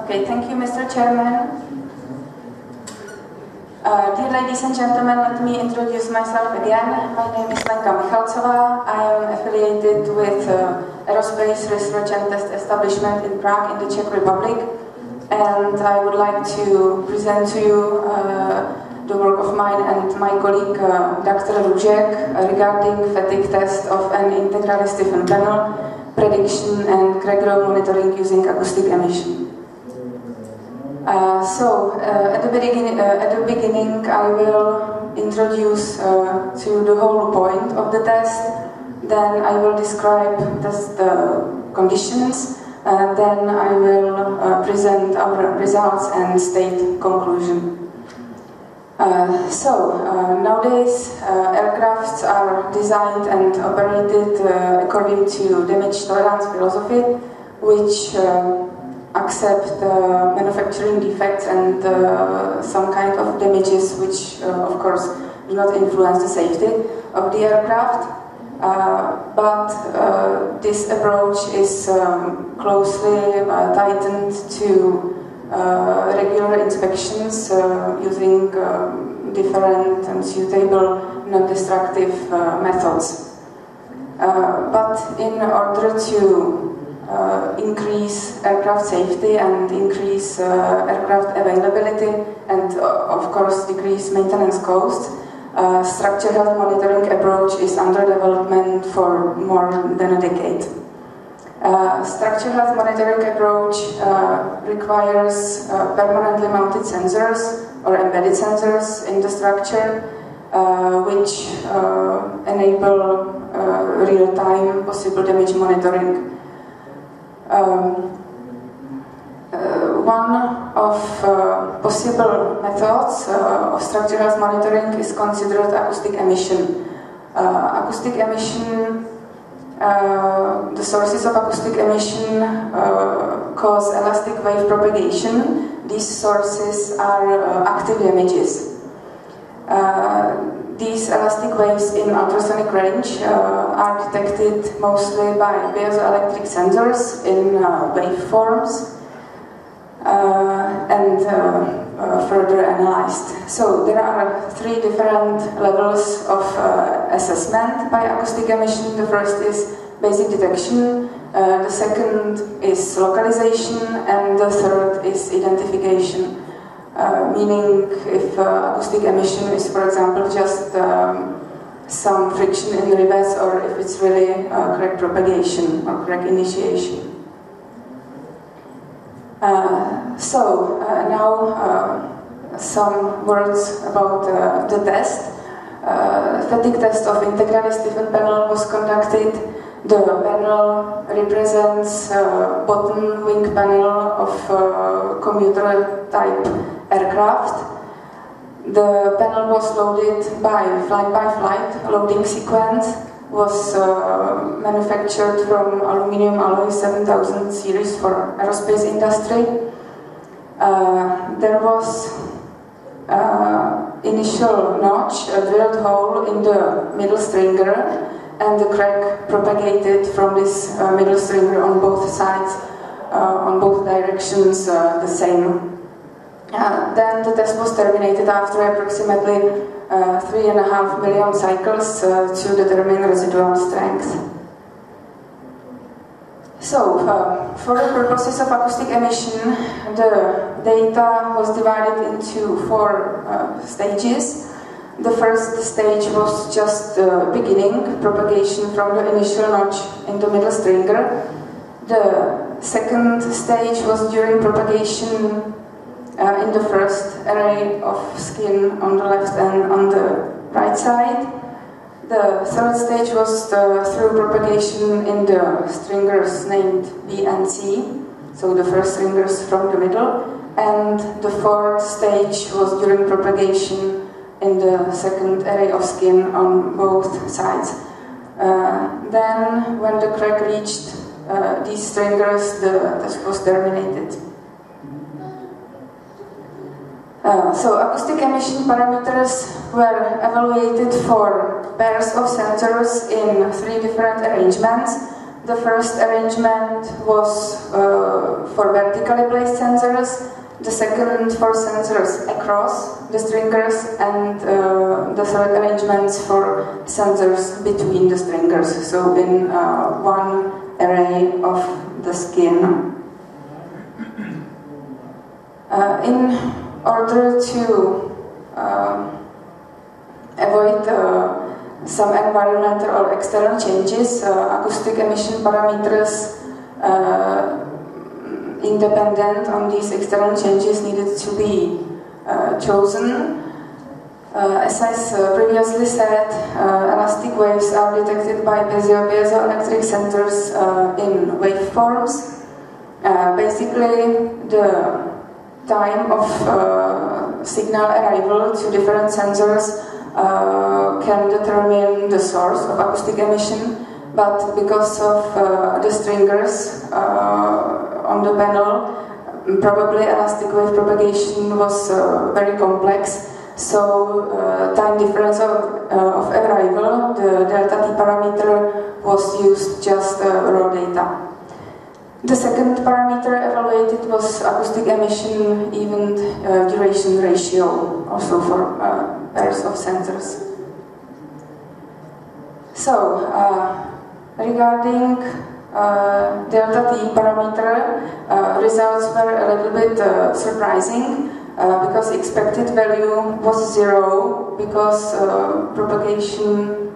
Okay, thank you, Mr. Chairman. Uh, dear ladies and gentlemen, let me introduce myself again. My name is Lenka Michalcová. I am affiliated with uh, Aerospace Research and Test Establishment in Prague in the Czech Republic. And I would like to present to you uh, the work of mine and my colleague uh, Dr. Růžek regarding fatigue test of an integrally stiffened panel, prediction and growth monitoring using acoustic emission. Uh, so, uh, at, the beginning, uh, at the beginning, I will introduce uh, to the whole point of the test. Then I will describe the conditions. And then I will uh, present our results and state conclusion. So, nowadays, aircrafts are designed and operated according to damage tolerance philosophy, which accept uh, manufacturing defects and uh, some kind of damages which uh, of course do not influence the safety of the aircraft. Uh, but uh, this approach is um, closely uh, tightened to regular inspections using um, different and suitable non-destructive methods. But in order to uh, increase aircraft safety and increase uh, aircraft availability and uh, of course decrease maintenance costs. Uh, structure health monitoring approach is under development for more than a decade. Uh, structure health monitoring approach uh, requires permanently mounted sensors or embedded sensors in the structure which enable real-time possible damage monitoring um, uh, one of uh, possible methods uh, of structure health monitoring is considered acoustic emission. Uh, acoustic emission, uh, the sources of acoustic emission uh, cause elastic wave propagation. These sources are active images. These elastic waves in ultrasonic range uh, are detected mostly by piezoelectric sensors in uh, waveforms uh, and uh, uh, further analyzed. So there are three different levels of uh, assessment by acoustic emission. The first is basic detection, the second is localization, and the third is identification. Uh, meaning if uh, acoustic emission is, for example, just um, some friction in the reverse or if it's really uh, crack propagation or crack initiation. Uh, so uh, now some words about the test. fatigue test of integrally stiffened panel was conducted the panel represents bottom wing panel of commuter type aircraft. The panel was loaded by flight by flight loading sequence was uh, manufactured from aluminium alloy 7000 series for aerospace industry. Uh, there was uh, initial notch, a drilled hole in the middle stringer and the crack propagated from this uh, middle stringer on both sides, uh, on both directions, uh, the same. Uh, then the test was terminated after approximately uh, three and a half million cycles uh, to determine residual strength. So, for the purposes of acoustic emission, the data was divided into four stages. The first stage was just the beginning, propagation from the initial notch in the middle stringer. The second stage was during propagation uh, in the first array of skin on the left and on the right side. The third stage was the through propagation in the stringers named B and C, so the first stringers from the middle. And the fourth stage was during propagation in the second array of skin on both sides. Uh, then, when the crack reached uh, these stringers, the test was terminated. Uh, so acoustic emission parameters were evaluated for pairs of sensors in three different arrangements. The first arrangement was uh, for vertically placed sensors, the second for sensors across the stringers, and uh, the third arrangements for sensors between the stringers, so in uh, one array of the skin. Uh, in order to uh, avoid uh, some environmental or external changes, uh, acoustic emission parameters uh, independent on these external changes needed to be uh, chosen. Uh, as I previously said, elastic waves are detected by piezoelectric sensors in waveforms. basically, the time of signal arrival to different sensors uh, can determine the source of acoustic emission, but because of uh, the stringers uh, on the panel, probably elastic wave propagation was uh, very complex. So uh, time difference of, of arrival, the delta t parameter was used just raw data. The second parameter evaluated was acoustic emission event uh, duration ratio, also for uh, pairs of sensors. So, uh, regarding uh, delta t parameter, uh, results were a little bit uh, surprising because expected value was zero because propagation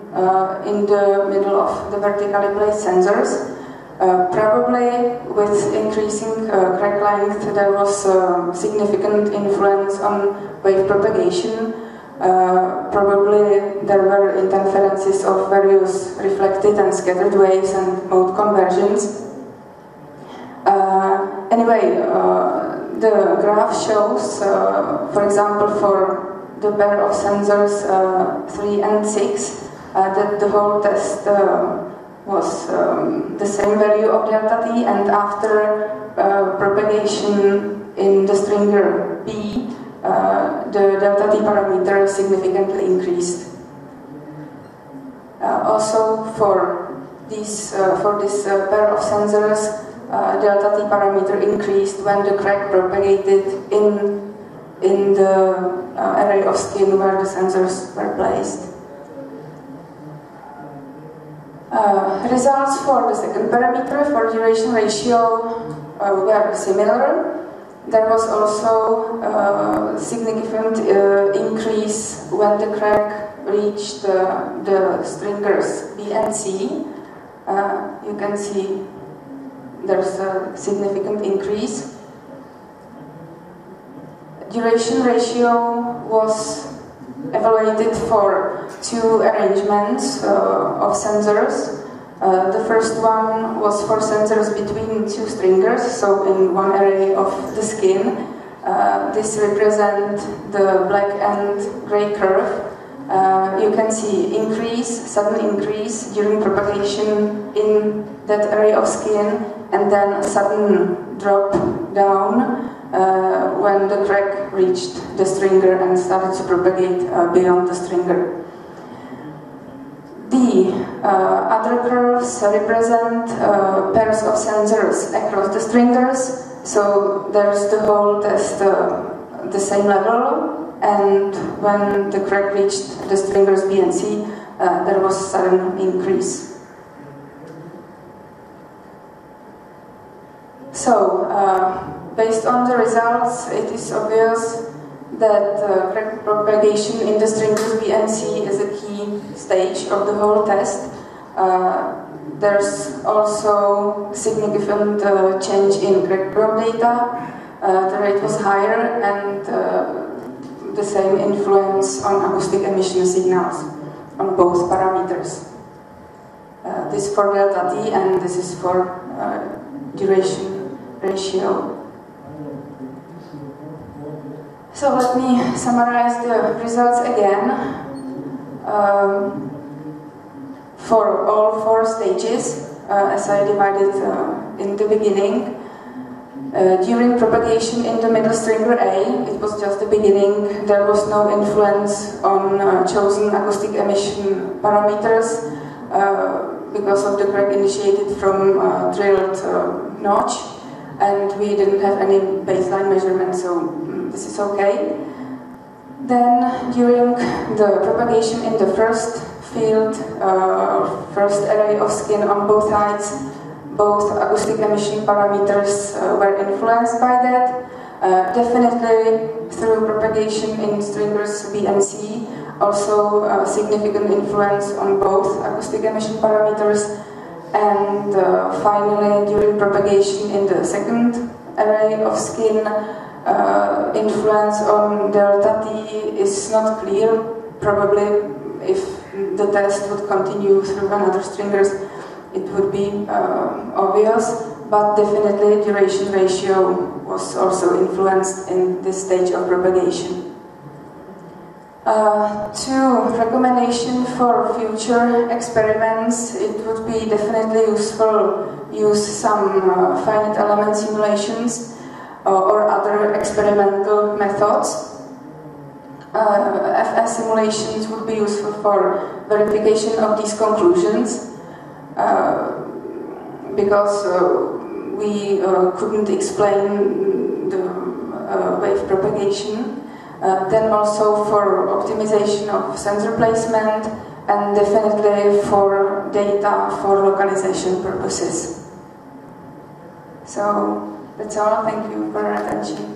in the middle of the vertically placed sensors uh, probably with increasing uh, crack length there was uh, significant influence on wave propagation. Uh, probably there were interferences of various reflected and scattered waves and mode conversions. Uh, anyway, the graph shows, for example, for the pair of sensors 3 and 6, that the whole test was um, the same value of delta t and after uh, propagation in the stringer B, uh, the delta t parameter significantly increased. Uh, also for this, uh, for this uh, pair of sensors, uh, delta t parameter increased when the crack propagated in, in the array of skin where the sensors were placed. Results for the second parameter for duration ratio uh, were similar. There was also a uh, significant uh, increase when the crack reached the stringers B and C. Uh, you can see there's a significant increase. Duration ratio was evaluated for two arrangements uh, of sensors. Uh, the first one was for sensors between two stringers, so in one array of the skin. Uh, this represents the black and gray curve. Uh, you can see increase, sudden increase during propagation in that array of skin, and then a sudden drop down uh, when the crack reached the stringer and started to propagate uh, beyond the stringer. The uh, other curves represent uh, pairs of sensors across the stringers, so there's the whole test uh, the same level, and when the crack reached the stringers B and C, uh, there was sudden increase. So, Based on the results, it is obvious that uh, crack propagation in the stringers B and C is a stage of the whole test. Uh, there's also significant uh, change in probe data. Uh, the rate was higher and uh, the same influence on acoustic emission signals on both parameters. Uh, this for delta t and this is for duration ratio. So let me summarize the results again. Um, for all four stages, uh, as I divided uh, in the beginning, uh, during propagation in the middle stringer A, it was just the beginning, there was no influence on uh, chosen acoustic emission parameters. Uh, because of the crack initiated from uh, drilled notch and we didn't have any baseline measurement so mm, this is okay. Then during the propagation in the first field, uh, first array of skin on both sides, both acoustic emission parameters uh, were influenced by that. Uh, definitely through propagation in stringers B and C, also a significant influence on both acoustic emission parameters. And uh, finally, during propagation in the second array of skin, uh, influence on delta T is not clear. Probably if the test would continue through another stringers, it would be uh, obvious, but definitely duration ratio was also influenced in this stage of propagation. Uh, two, recommendation for future experiments. It would be definitely useful use some uh, finite element simulations or other experimental methods. Uh, FS simulations would be useful for verification of these conclusions. Uh, because uh, we uh, couldn't explain the wave propagation. then also for optimization of sensor placement and definitely for data for localization purposes. So that's all. Thank you for your attention.